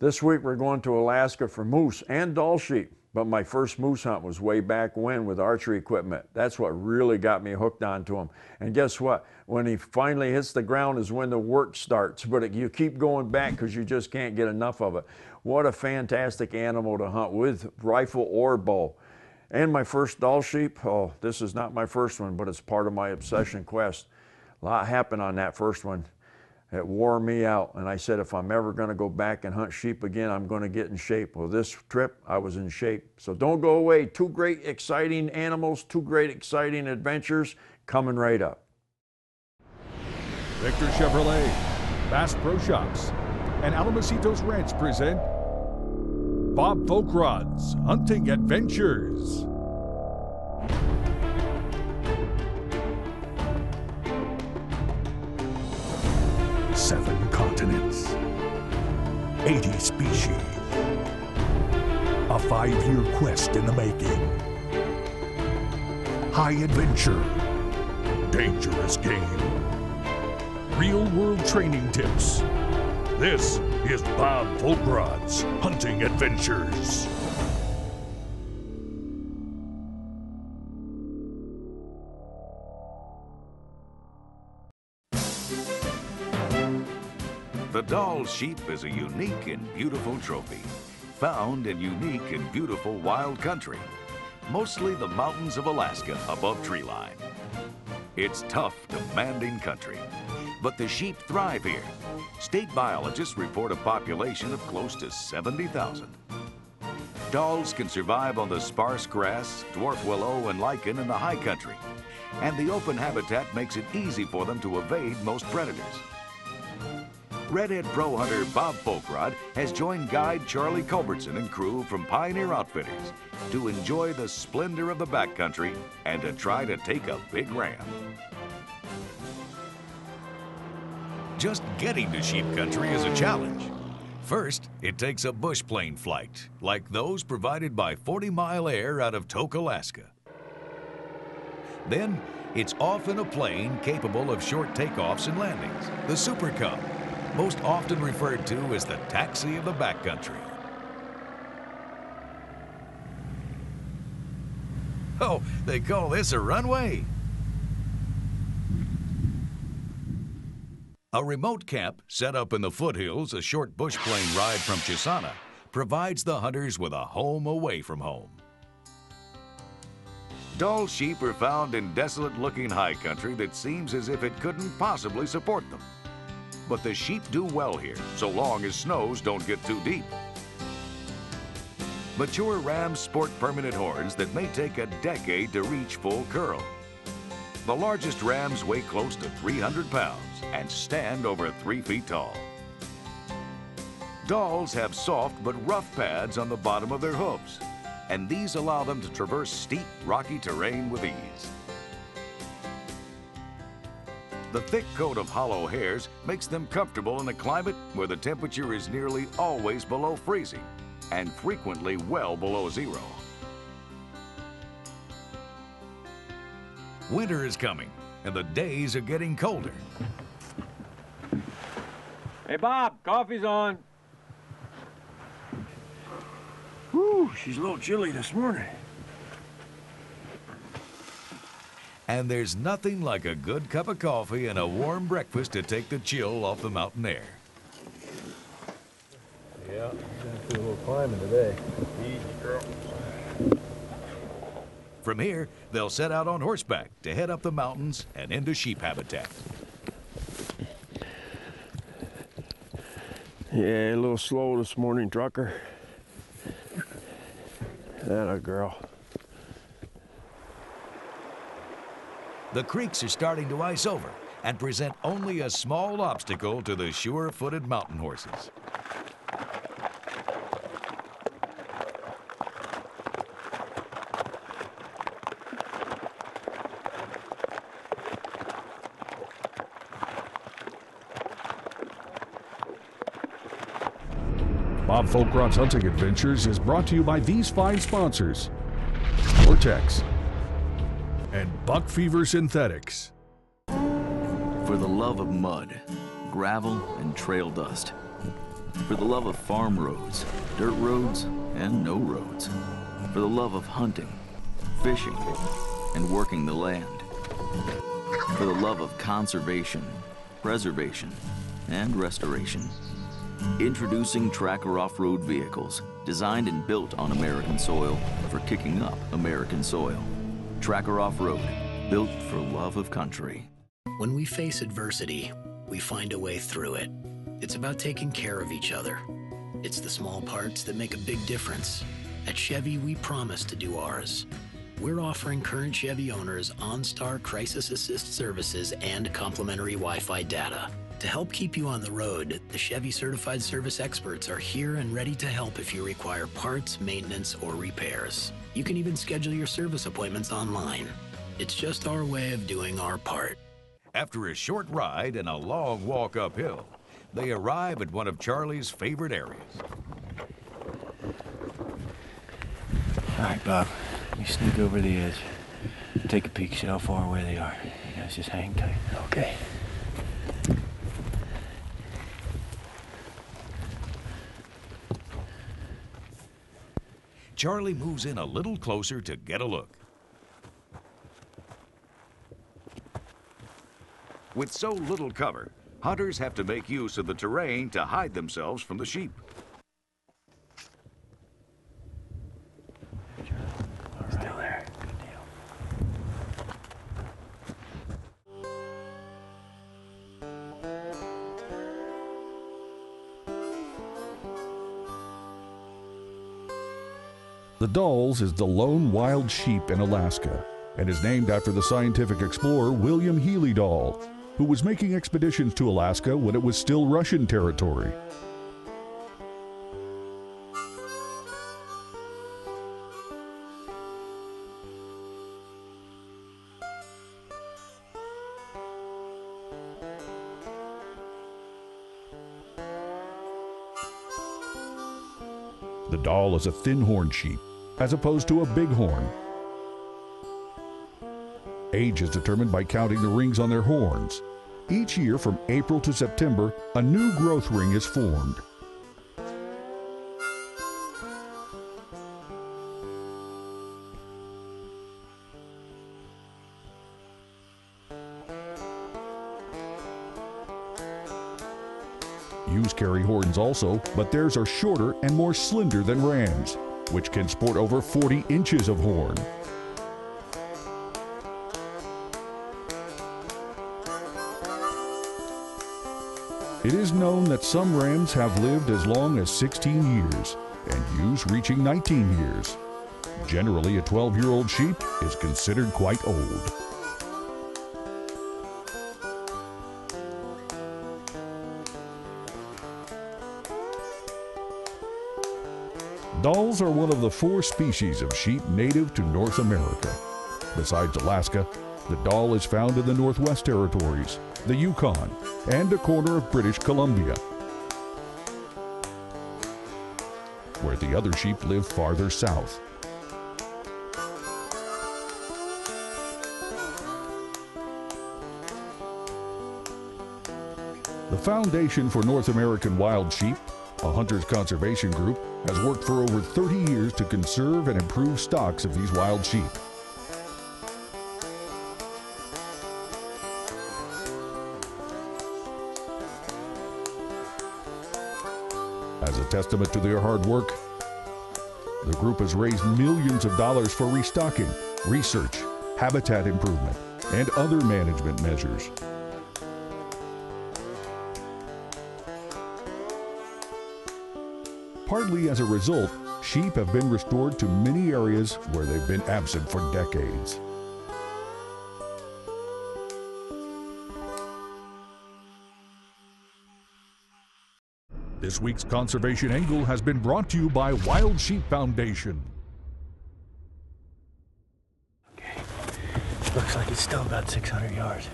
This week we're going to Alaska for moose and Dall sheep, but my first moose hunt was way back when with archery equipment. That's what really got me hooked onto him. And guess what? When he finally hits the ground is when the work starts, but it, you keep going back because you just can't get enough of it. What a fantastic animal to hunt with rifle or bow. And my first Dall sheep, oh, this is not my first one, but it's part of my obsession quest. A lot happened on that first one. It wore me out. And I said, if I'm ever going to go back and hunt sheep again, I'm going to get in shape. Well, this trip, I was in shape. So don't go away. Two great, exciting animals, two great, exciting adventures coming right up. Victor Chevrolet, Bass Pro Shops, and Alamositos Ranch present Bob Foulkrod's Hunting Adventures. Seven continents, 80 species, a five year quest in the making. High adventure, dangerous game, real world training tips. This is Bob Foulkrod's Hunting Adventures. Sheep is a unique and beautiful trophy, found in unique and beautiful wild country, mostly the mountains of Alaska above treeline. It's tough, demanding country, but the sheep thrive here. State biologists report a population of close to 70,000. Dalls can survive on the sparse grass, dwarf willow, and lichen in the high country, and the open habitat makes it easy for them to evade most predators. Redhead Pro Hunter Bob Foulkrod has joined guide Charlie Culbertson and crew from Pioneer Outfitters to enjoy the splendor of the backcountry and to try to take a big ram. Just getting to sheep country is a challenge. First, it takes a bush plane flight, like those provided by 40 Mile Air out of Tok, Alaska. Then, it's off in a plane capable of short takeoffs and landings, the Super Cub, most often referred to as the taxi of the backcountry. Oh, they call this a runway? A remote camp set up in the foothills, a short bush plane ride from Chisana, provides the hunters with a home away from home. Dall sheep are found in desolate looking high country that seems as if it couldn't possibly support them. But the sheep do well here, so long as snows don't get too deep. Mature rams sport permanent horns that may take a decade to reach full curl. The largest rams weigh close to 300 pounds and stand over 3 feet tall. Dalls have soft but rough pads on the bottom of their hooves, and these allow them to traverse steep, rocky terrain with ease. The thick coat of hollow hairs makes them comfortable in a climate where the temperature is nearly always below freezing and frequently well below zero. Winter is coming, and the days are getting colder. Hey, Bob, coffee's on. Whew, she's a little chilly this morning. And there's nothing like a good cup of coffee and a warm breakfast to take the chill off the mountain air. Yeah, gonna do a little climbing today. Easy, girl. From here, they'll set out on horseback to head up the mountains and into sheep habitat. Yeah, a little slow this morning, trucker. That a girl. The creeks are starting to ice over and present only a small obstacle to the sure-footed mountain horses. Bob Foulkrod's Hunting Adventures is brought to you by these fine sponsors Vortex and Buck Fever Synthetics. For the love of mud, gravel, and trail dust, For the love of farm roads, dirt roads, and no roads. For the love of hunting, fishing, and working the land. For the love of conservation, preservation, and restoration. Introducing Tracker off-road vehicles, designed and built on American soil for kicking up American soil. Tracker Off-Road, built for love of country. When we face adversity, we find a way through it. It's about taking care of each other. It's the small parts that make a big difference. At Chevy, we promise to do ours. We're offering current Chevy owners OnStar Crisis Assist services and complimentary Wi Fi data. To help keep you on the road, the Chevy certified service experts are here and ready to help if you require parts, maintenance, or repairs. You can even schedule your service appointments online. It's just our way of doing our part. After a short ride and a long walk uphill, they arrive at one of Charlie's favorite areas. All right, Bob. You sneak over the edge. Take a peek, see how far away they are. You guys just hang tight. Okay. Charlie moves in a little closer to get a look. With so little cover, hunters have to make use of the terrain to hide themselves from the sheep. Dalls is the lone wild sheep in Alaska and is named after the scientific explorer William Healy Dall, who was making expeditions to Alaska when it was still Russian territory. The Dall is a thin horn sheep, as opposed to a bighorn. Age is determined by counting the rings on their horns. Each year from April to September, a new growth ring is formed. Ewes carry horns also, but theirs are shorter and more slender than rams, which can sport over 40 inches of horn. It is known that some rams have lived as long as 16 years, and ewes reaching 19 years. Generally, a 12 year old sheep is considered quite old. Dalls are one of the four species of sheep native to North America. Besides Alaska, the Dall is found in the Northwest Territories, the Yukon, and a corner of British Columbia. Where the other sheep live farther south. The Foundation for North American Wild Sheep, a hunters conservation group, has worked for over 30 years to conserve and improve stocks of these wild sheep. As a testament to their hard work, the group has raised millions of dollars for restocking, research, habitat improvement, and other management measures. Partly as a result, sheep have been restored to many areas where they've been absent for decades. This week's Conservation Angle has been brought to you by Wild Sheep Foundation. Okay, looks like it's still about 600 yards.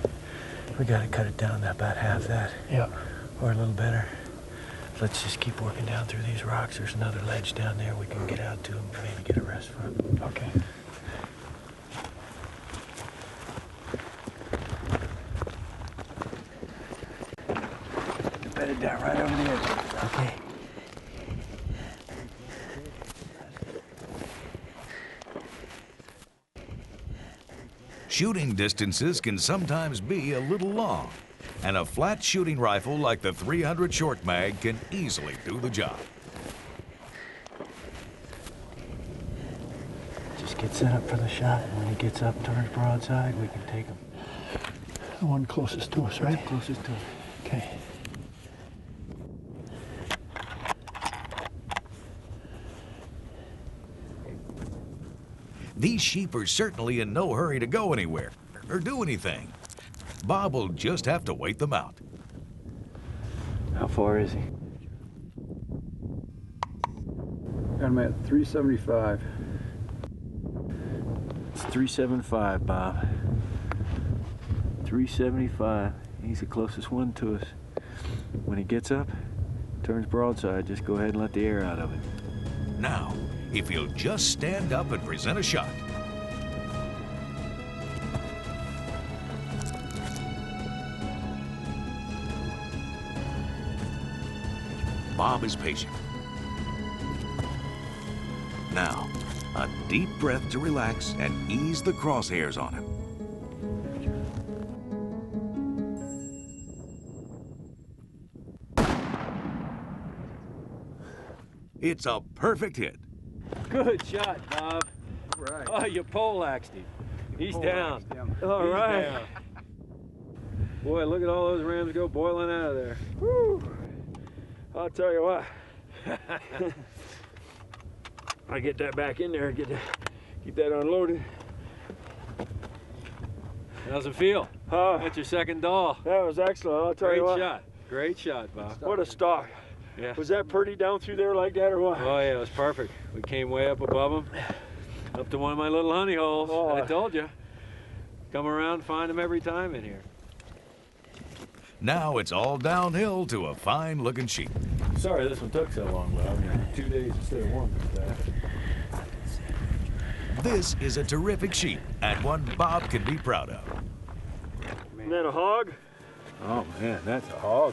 We gotta cut it down to about half that. Yep. Or a little better. Let's just keep working down through these rocks. There's another ledge down there we can get out to and maybe get a rest from. Okay. Bedded down right over the edge. Okay. Shooting distances can sometimes be a little long and a flat shooting rifle like the 300 Short Mag can easily do the job. Just get set up for the shot, and when he gets up, turns broadside, we can take him. The one closest to us, right? Closest to him. Okay. These sheep are certainly in no hurry to go anywhere or do anything. Bob will just have to wait them out. How far is he? Got him at 375. It's 375, Bob. 375. He's the closest one to us. When he gets up, turns broadside, just go ahead and let the air out of it. Now, if he'll just stand up and present a shot. Bob is patient. Now, a deep breath to relax and ease the crosshairs on him. It's a perfect hit. Good shot, Bob. Right. Oh, you poleaxed him. He's down. All He's right. down. Boy, look at all those rams go boiling out of there. Whew. I'll tell you what. I get that back in there, get that, keep that unloaded. How's it feel? Uh, That's your second Dall. that was excellent. I'll tell Great you what. shot. Great shot, Bob. What a stock. Yeah. Was that pretty down through there like that or what? Oh yeah, it was perfect. We came way up above them, up to one of my little honey holes. Oh. I told you. Come around, find them every time in here. Now it's all downhill to a fine looking sheep. Sorry this one took so long, Bob. Two days instead of one. This is a terrific sheep and one Bob can be proud of. Isn't that a hog? Oh man, that's a hog.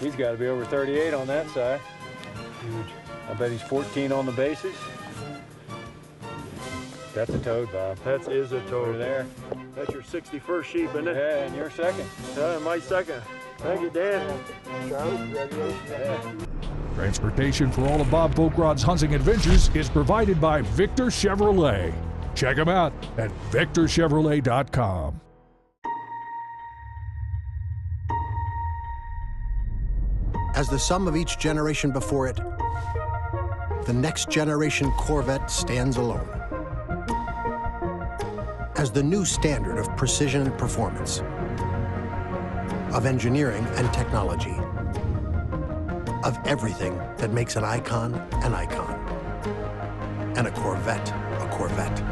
He's got to be over 38 on that side. Huge. I bet he's 14 on the bases. That's a toad, Bob. That is a toad. Over there. That's your 61st sheep, isn't it? Yeah, and you're second. Yeah, my second. Thank you, Dan. Charlie, congratulations. Transportation for all of Bob Foulkrod's hunting adventures is provided by Victor Chevrolet. Check them out at victorchevrolet.com. As the sum of each generation before it, the next generation Corvette stands alone. As the new standard of precision and performance, of engineering and technology, of everything that makes an icon an icon, and a Corvette a Corvette.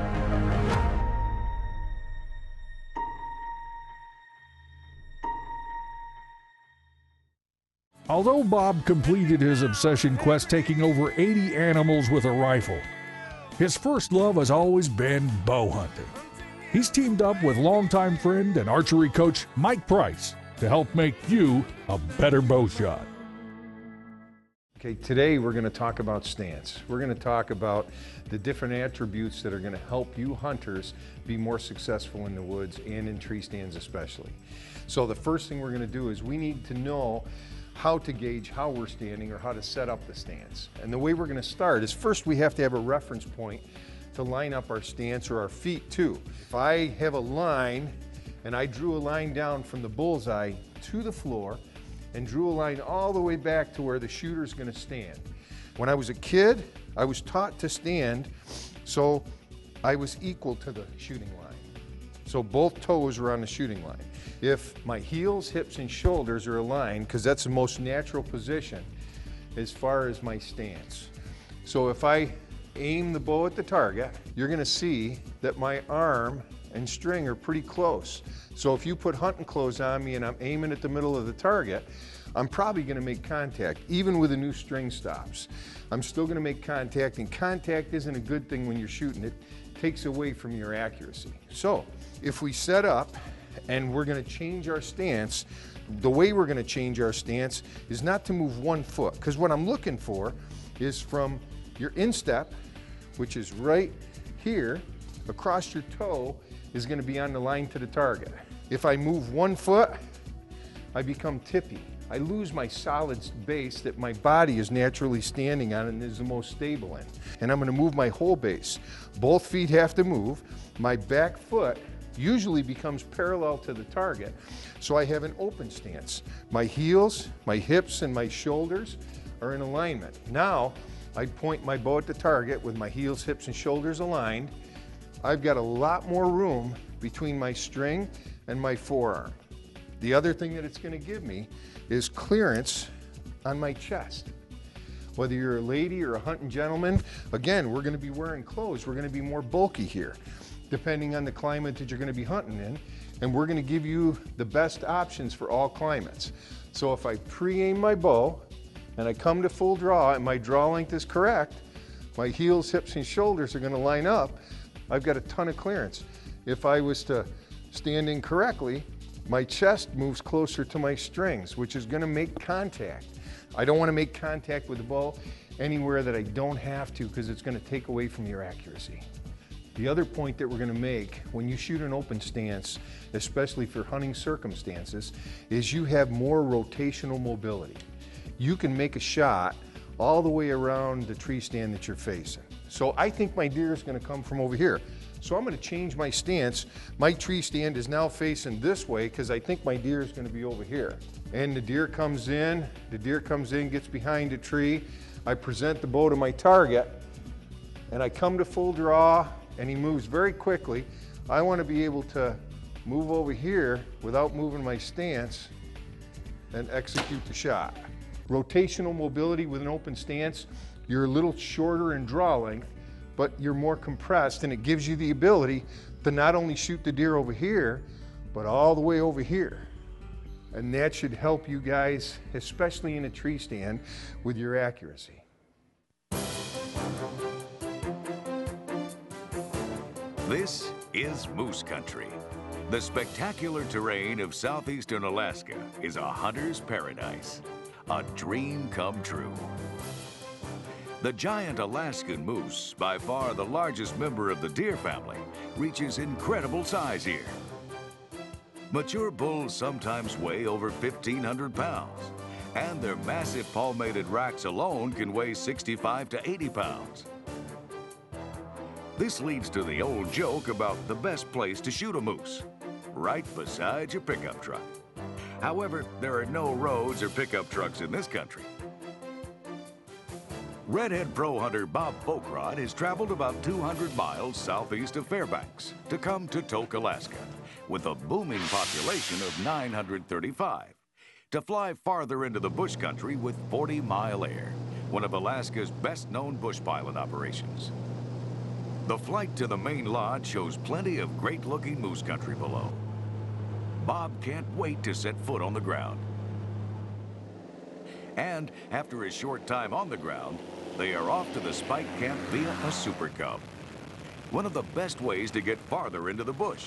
Although Bob completed his obsession quest taking over 80 animals with a rifle, his first love has always been bow hunting. He's teamed up with longtime friend and archery coach Mike Price to help make you a better bow shot. Okay, today we're going to talk about stance. We're going to talk about the different attributes that are going to help you hunters be more successful in the woods and in tree stands especially. So the first thing we're going to do is we need to know how to gauge how we're standing or how to set up the stance. And the way we're going to start is first we have to have a reference point to line up our stance or our feet too. If I have a line and I drew a line down from the bullseye to the floor, and drew a line all the way back to where the shooter's going to stand. When I was a kid, I was taught to stand so I was equal to the shooting line. So both toes are on the shooting line. If my heels, hips, and shoulders are aligned, because that's the most natural position as far as my stance. So if I aim the bow at the target, you're going to see that my arm and string are pretty close. So if you put hunting clothes on me and I'm aiming at the middle of the target, I'm probably going to make contact, even with the new string stops. I'm still going to make contact, and contact isn't a good thing when you're shooting. It takes away from your accuracy. So if we set up and we're going to change our stance, the way we're going to change our stance is not to move one foot, because what I'm looking for is from your instep, which is right here, across your toe, is going to be on the line to the target. If I move one foot, I become tippy. I lose my solid base that my body is naturally standing on and is the most stable in. And I'm going to move my whole base. Both feet have to move. My back foot usually becomes parallel to the target, so I have an open stance. My heels, my hips, and my shoulders are in alignment. Now, I point my bow at the target with my heels, hips, and shoulders aligned. I've got a lot more room between my string and my forearm. The other thing that it's going to give me is clearance on my chest. Whether you're a lady or a hunting gentleman, again, we're going to be wearing clothes. We're going to be more bulky here, depending on the climate that you're going to be hunting in. And we're going to give you the best options for all climates. So if I pre-aim my bow and I come to full draw and my draw length is correct, my heels, hips, and shoulders are going to line up. I've got a ton of clearance. If I was to stand incorrectly, my chest moves closer to my strings, which is gonna make contact. I don't wanna make contact with the bow anywhere that I don't have to because it's gonna take away from your accuracy. The other point that we're gonna make when you shoot an open stance, especially for hunting circumstances, is you have more rotational mobility. You can make a shot all the way around the tree stand that you're facing. So I think my deer is gonna come from over here. So I'm gonna change my stance. My tree stand is now facing this way because I think my deer is gonna be over here. And the deer comes in, the deer comes in, gets behind a tree. I present the bow to my target and I come to full draw and he moves very quickly. I wanna be able to move over here without moving my stance and execute the shot. Rotational mobility with an open stance, you're a little shorter in draw length, but you're more compressed and it gives you the ability to not only shoot the deer over here, but all the way over here. And that should help you guys, especially in a tree stand, with your accuracy. This is Moose Country. The spectacular terrain of southeastern Alaska is a hunter's paradise, a dream come true. The giant Alaskan moose, by far the largest member of the deer family, reaches incredible size here. Mature bulls sometimes weigh over 1,500 pounds, and their massive palmated racks alone can weigh 65 to 80 pounds. This leads to the old joke about the best place to shoot a moose, right beside your pickup truck. However, there are no roads or pickup trucks in this country. Redhead pro hunter Bob Foulkrod has traveled about 200 miles southeast of Fairbanks to come to Tok, Alaska, with a booming population of 935, to fly farther into the bush country with 40 Mile Air, one of Alaska's best known bush pilot operations. The flight to the main lodge shows plenty of great looking moose country below. Bob can't wait to set foot on the ground. And after a short time on the ground, they are off to the spike camp via a Super Cub. One of the best ways to get farther into the bush.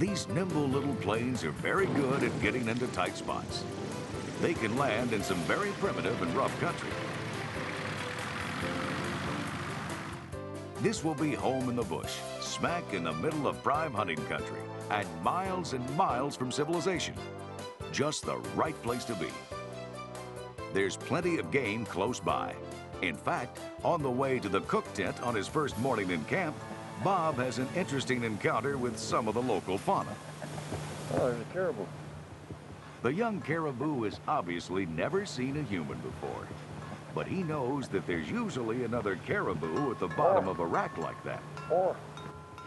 These nimble little planes are very good at getting into tight spots. They can land in some very primitive and rough country. This will be home in the bush, smack in the middle of prime hunting country, and miles and miles from civilization. Just the right place to be. There's plenty of game close by. In fact, on the way to the cook tent on his first morning in camp, Bob has an interesting encounter with some of the local fauna. Oh, there's a caribou. The young caribou has obviously never seen a human before, but he knows that there's usually another caribou at the bottom of a rack like that.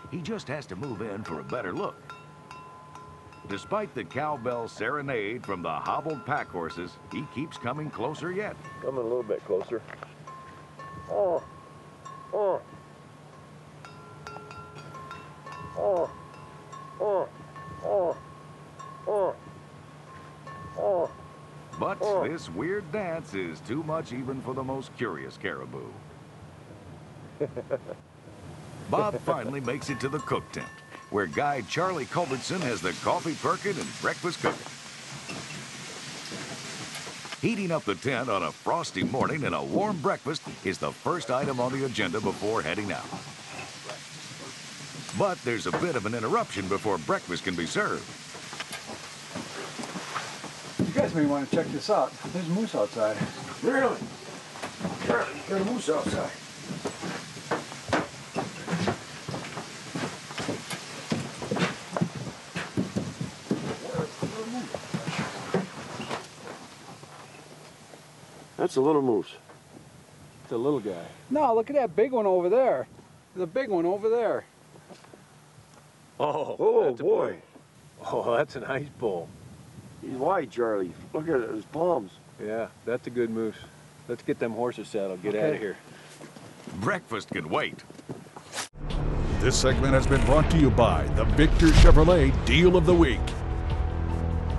He just has to move in for a better look. Despite the cowbell serenade from the hobbled pack horses, he keeps coming closer yet. coming a little bit closer. Oh, oh, oh, oh, oh, oh, oh. But Oh. this weird dance is too much even for the most curious caribou. Bob finally makes it to the cook tent, where guide Charlie Culbertson has the coffee perking and breakfast cooking. Heating up the tent on a frosty morning and a warm breakfast is the first item on the agenda before heading out. But there's a bit of an interruption before breakfast can be served. You guys may want to check this out. There's moose outside. Really? Charlie, you got a moose outside. That's a little moose. It's a little guy. No, look at that big one over there. The big one over there. Oh, Oh, boy. Oh, that's a nice bull. He's wide, Charlie. Look at his palms. Yeah, that's a good moose. Let's get them horses saddled. Get out of here. Breakfast can wait. This segment has been brought to you by the Victor Chevrolet Deal of the Week.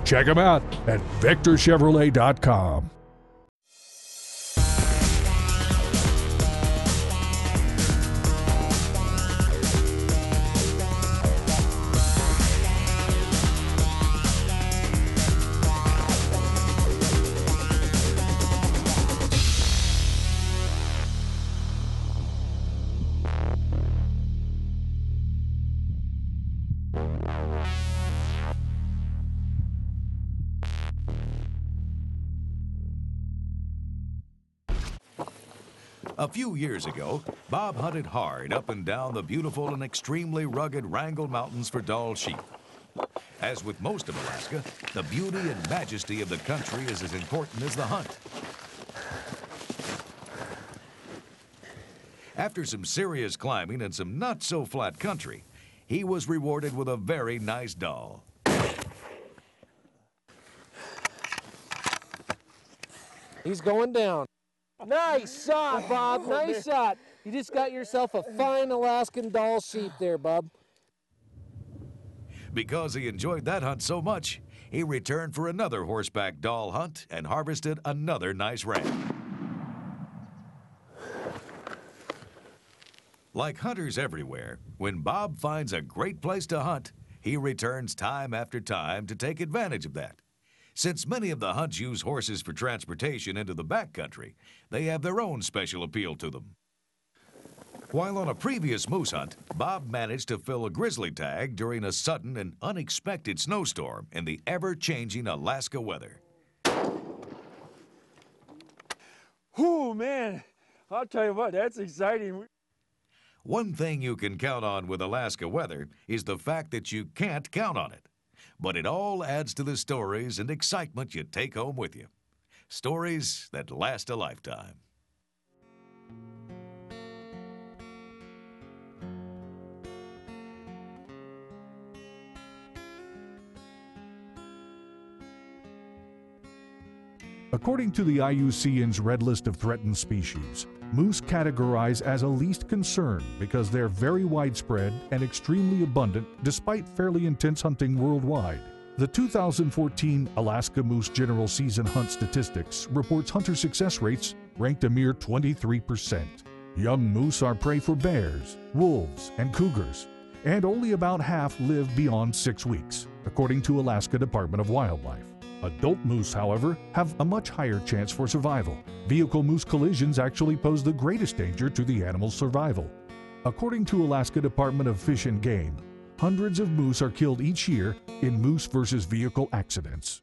Check them out at victorchevrolet.com. few years ago, Bob hunted hard up and down the beautiful and extremely rugged Wrangell Mountains for Dall sheep. As with most of Alaska, the beauty and majesty of the country is as important as the hunt. After some serious climbing and some not so flat country, he was rewarded with a very nice Dall. He's going down. Nice shot, oh, Bob. Nice shot. You just got yourself a fine Alaskan Dall sheep there, Bob. Because he enjoyed that hunt so much, he returned for another horseback Dall hunt and harvested another nice ram. Like hunters everywhere, when Bob finds a great place to hunt, he returns time after time to take advantage of that. Since many of the hunts use horses for transportation into the backcountry, they have their own special appeal to them. While on a previous moose hunt, Bob managed to fill a grizzly tag during a sudden and unexpected snowstorm in the ever changing Alaska weather. Oh, man. I'll tell you what, that's exciting. One thing you can count on with Alaska weather is the fact that you can't count on it. But it all adds to the stories and excitement you take home with you. Stories that last a lifetime. According to the IUCN's Red List of Threatened Species, moose categorize as a least concern because they're very widespread and extremely abundant despite fairly intense hunting worldwide. The 2014 Alaska Moose General Season Hunt Statistics reports hunter success rates ranked a mere 23%. Young moose are prey for bears, wolves, and cougars, and only about half live beyond six weeks, according to Alaska Department of Wildlife. Adult moose, however, have a much higher chance for survival. Vehicle moose collisions actually pose the greatest danger to the animal's survival. According to Alaska Department of Fish and Game, hundreds of moose are killed each year in moose versus vehicle accidents.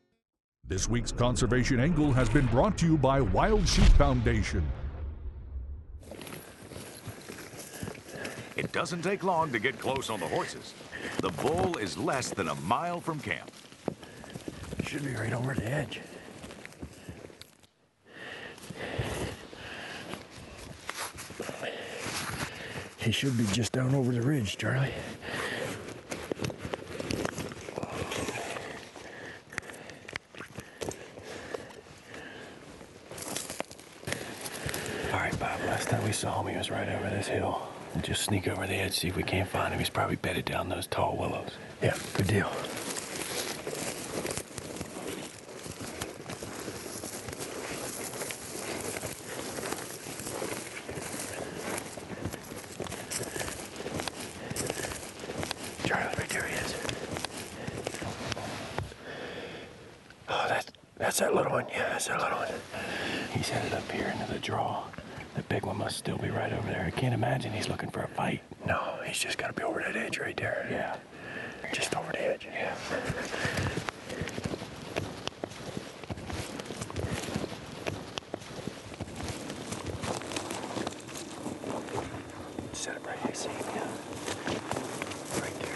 This week's conservation angle has been brought to you by Wild Sheep Foundation. It doesn't take long to get close on the horses. The bull is less than a mile from camp. Should be right over the edge. He should be just down over the ridge, Charlie. All right, Bob. Last time we saw him, he was right over this hill. We'll just sneak over the edge, see if we can't find him. He's probably bedded down those tall willows. Yeah, good deal. Charlie, right there he is. Oh, that's, that little one. Yeah, that's that little one. He's headed up here into the draw. The big one must still be right over there. I can't imagine he's looking for a fight. No, he's just got to be over that edge right there. Yeah. Just over the edge. Yeah. Set it right here, see him, yeah. Right there.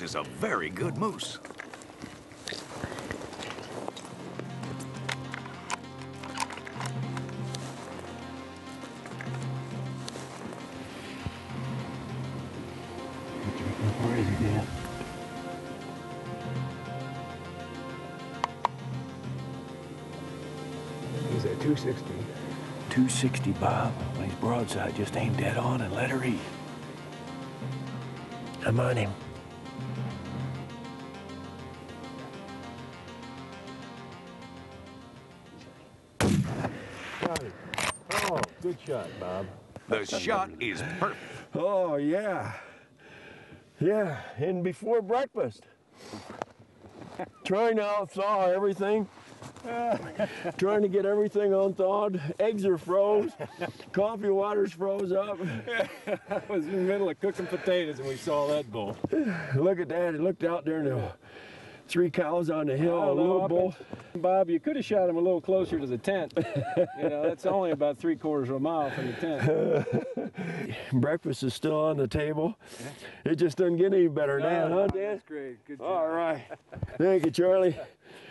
This is a very good moose. Where is he, Dan? He's at 260. 260, Bob. When he's broadside, just aim dead on and let her eat. I'm on him. Shot, Bob. The shot is perfect. Oh, yeah. Yeah, and before breakfast. Trying to outhaw everything. Trying to get everything unthawed. Eggs are froze. Coffee water's froze up. I was in the middle of cooking potatoes and we saw that bull. Look at that. He looked out there and there were three cows on the hill, a little bull. Bob, you could have shot him a little closer to the tent. you know, that's only about three quarters of a mile from the tent. Breakfast is still on the table. It just doesn't get any better than that, huh, Dan? That's great. Good job. All right. Thank you, Charlie.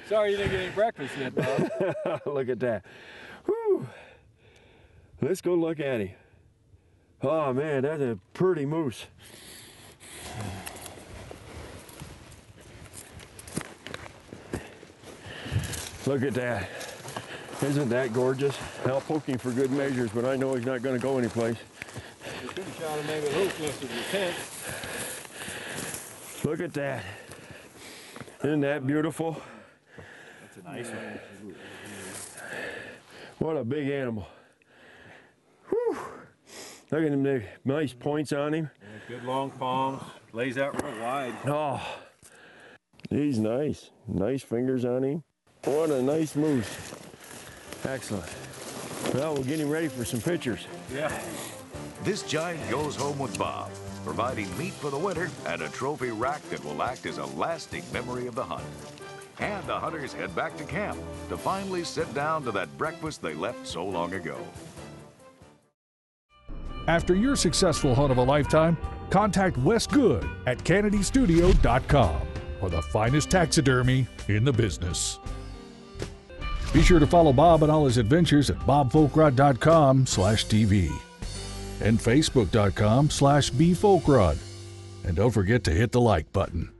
Sorry you didn't get any breakfast yet, Bob. look at that. Whew. Let's go look at him. Oh man, that's a pretty moose. Look at that. Isn't that gorgeous? I'll poke him for good measures, but I know he's not going to go anyplace. You could have shot him maybe a little closer to tent. Look at that. Isn't that beautiful? That's a nice one. What a big animal. Whew. Look at him, the nice points on him. Good long palms. Lays out real wide. Oh, he's nice. Nice fingers on him. What a nice moose. Excellent. Well, we're getting ready for some pictures. Yeah. This giant goes home with Bob, providing meat for the winter and a trophy rack that will act as a lasting memory of the hunt. And the hunters head back to camp to finally sit down to that breakfast they left so long ago. After your successful hunt of a lifetime, contact Wes Good at KennedyStudio.com for the finest taxidermy in the business. Be sure to follow Bob and all his adventures at bobfoulkrod.com slash TV and facebook.com slash bfoulkrod. And don't forget to hit the like button.